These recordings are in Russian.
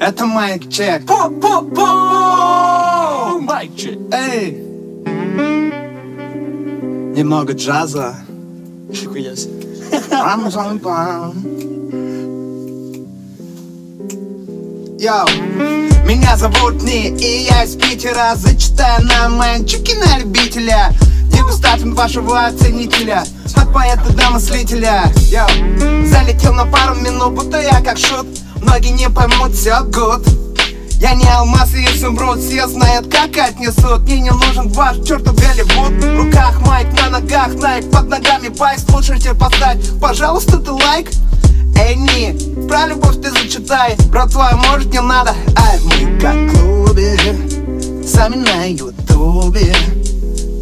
Это mic check. Mic check Эй! Немного джаза. Нихуя себе. Йоу, меня зовут Ни, и я из Питера. Зачитаю на мальчики на любителя. Дегустатор вашего оценителя. От поэта до мыслителя Йоу, залетел на пару минут, будто я как шут Многие не поймут, все good я не алмаз и изумруд, все знают, как отнесут. Мне не нужен ваш чертов Голливуд В руках майк, на ногах найк, под ногами байк. Слушайте, поставь, пожалуйста, ты лайк. Эй, не, про любовь ты зачитай. Братва, может не надо. Ай, мы как в клубе Сами на ютубе.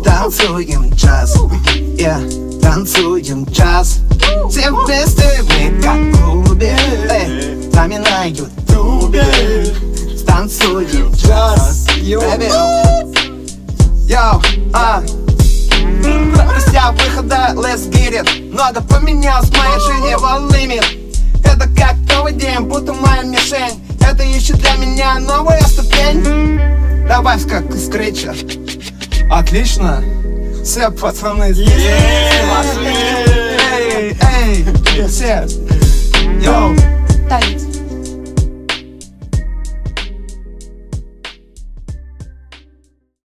Танцуем час yeah, Танцуем час Все вместе На ютубе Танцуем час Baby, Йоу, а. Друзья, выхода, let's get it. Много поменялось в моей жизни, волнами Это как новый день, будто моя мишень. Это ищет для меня новая ступень. Добавь как скретчер Отлично. Все пацаны здесь. Эй, эй, все. Йоу.